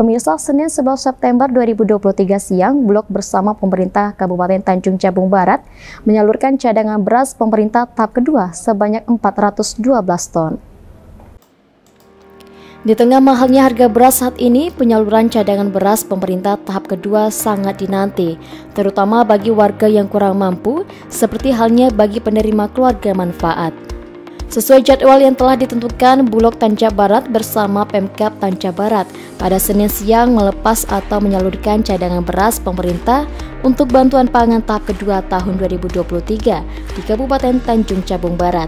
Pemirsa, Senin 11 September 2023 siang, Blok bersama pemerintah Kabupaten Tanjung Jabung Barat menyalurkan cadangan beras pemerintah tahap kedua sebanyak 412 ton. Di tengah mahalnya harga beras saat ini, penyaluran cadangan beras pemerintah tahap kedua sangat dinanti, terutama bagi warga yang kurang mampu, seperti halnya bagi penerima keluarga manfaat. Sesuai jadwal yang telah ditentukan, Bulog Tanja Barat bersama Pemkap Tanja Barat pada Senin siang melepas atau menyalurkan cadangan beras pemerintah untuk bantuan pangan tahap kedua tahun 2023 di Kabupaten Tanjung Jabung Barat.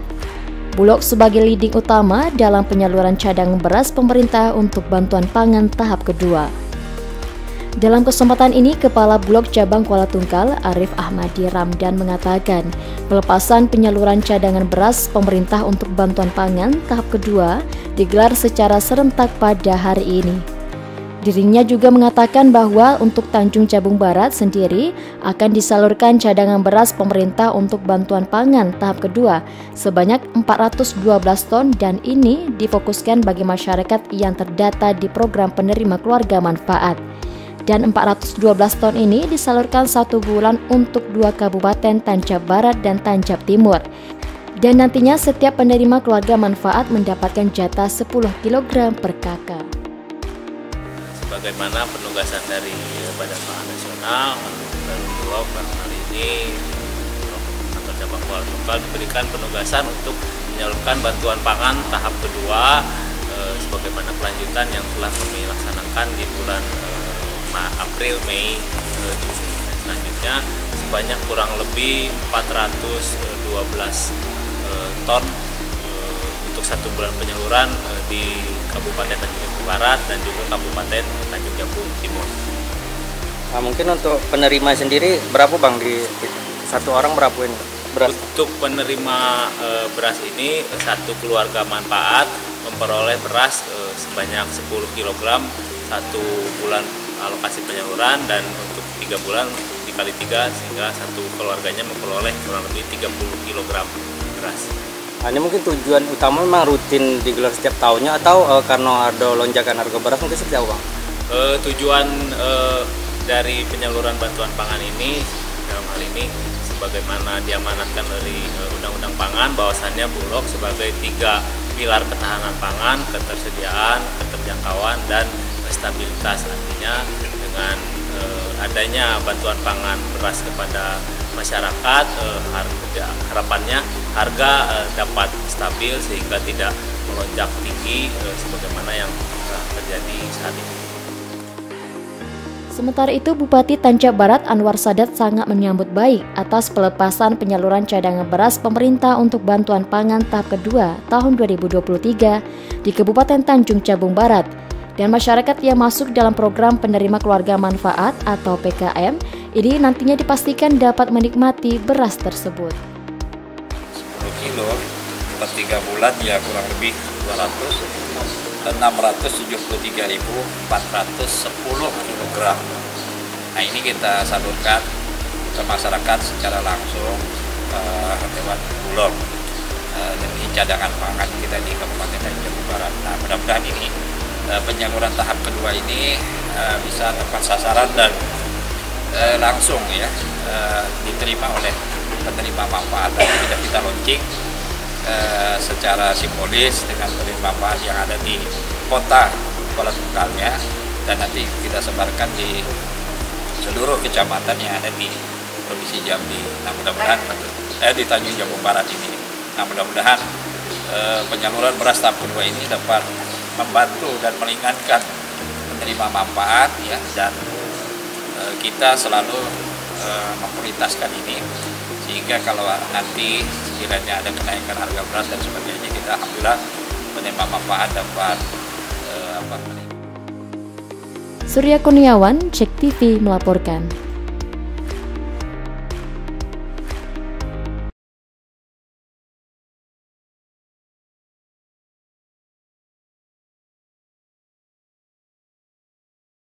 Bulog sebagai leading utama dalam penyaluran cadangan beras pemerintah untuk bantuan pangan tahap kedua. Dalam kesempatan ini, Kepala Blok Cabang Kuala Tungkal, Arif Ahmadi Ramdan mengatakan, pelepasan penyaluran cadangan beras pemerintah untuk bantuan pangan tahap kedua digelar secara serentak pada hari ini. Dirinya juga mengatakan bahwa untuk Tanjung Jabung Barat sendiri akan disalurkan cadangan beras pemerintah untuk bantuan pangan tahap kedua sebanyak 412 ton dan ini difokuskan bagi masyarakat yang terdata di program penerima keluarga manfaat dan 412 ton ini disalurkan satu bulan untuk dua kabupaten Tancap Barat dan Tancap Timur. Dan nantinya setiap penerima keluarga manfaat mendapatkan jatah 10 kg per kakak. Sebagaimana penugasan dari Badan Pangan Nasional, dan Bulog hal ini kantor cabang Kuala Tunggal diberikan penugasan untuk menyalurkan bantuan pangan tahap kedua eh, sebagaimana kelanjutan yang telah kami laksanakan di bulan eh, April Mei eh, selanjutnya sebanyak kurang lebih 412 eh, ton eh, untuk satu bulan penyaluran di Kabupaten Tanjung Jabung Barat dan juga Kabupaten Tanjung Jabung Timur. Nah, mungkin untuk penerima sendiri berapa bang di satu orang berapa ini beras? Untuk penerima e, beras ini satu keluarga manfaat memperoleh beras e, sebanyak 10 kg satu bulan alokasi penyaluran dan untuk tiga bulan dikali tiga sehingga satu keluarganya memperoleh kurang lebih 30 kg beras. Nah, ini mungkin tujuan utama memang rutin digelar setiap tahunnya atau uh, karena ada lonjakan harga beras mungkin setiap bang? Uh, tujuan uh, dari penyaluran bantuan pangan ini dalam hal ini sebagaimana diamanatkan dari Undang-Undang Pangan bahwasannya Bulog sebagai tiga pilar ketahanan pangan, ketersediaan, keterjangkauan, dan stabilitas artinya dengan eh, adanya bantuan pangan beras kepada masyarakat eh, harga, harapannya harga eh, dapat stabil sehingga tidak melonjak tinggi eh, sebagaimana yang terjadi saat ini. Sementara itu, Bupati Tancap Barat Anwar Sadat sangat menyambut baik atas pelepasan penyaluran cadangan beras pemerintah untuk bantuan pangan tahap kedua tahun 2023 di Kabupaten Tanjung Jabung Barat dan masyarakat yang masuk dalam program penerima keluarga manfaat atau PKM ini nantinya dipastikan dapat menikmati beras tersebut. 10 kilo per 3 bulan ya kurang lebih 200 dan 673.410 kg. Nah ini kita salurkan ke masyarakat secara langsung uh, lewat bulog uh, demi cadangan pangan kita di Kabupaten Tanjung Barat. Nah mudah-mudahan ini uh, penyaluran tahap kedua ini uh, bisa tepat sasaran dan uh, langsung ya diterima oleh penerima manfaat dan tidak kita launching secara simbolis dengan penerima manfaat yang ada di kota Kuala Tunggalnya dan nanti kita sebarkan di seluruh kecamatan yang ada di provinsi Jambi. Nah mudah-mudahan eh, di Tanjung Jabung Barat ini. Nah mudah-mudahan eh, penyaluran beras tahap kedua ini dapat membantu dan meringankan penerima manfaat ya dan e, kita selalu e, memprioritaskan ini sehingga kalau nanti sekiranya ada kenaikan harga beras dan sebagainya kita alhamdulillah penerima manfaat dapat e, apa Surya Kurniawan, Cek TV melaporkan.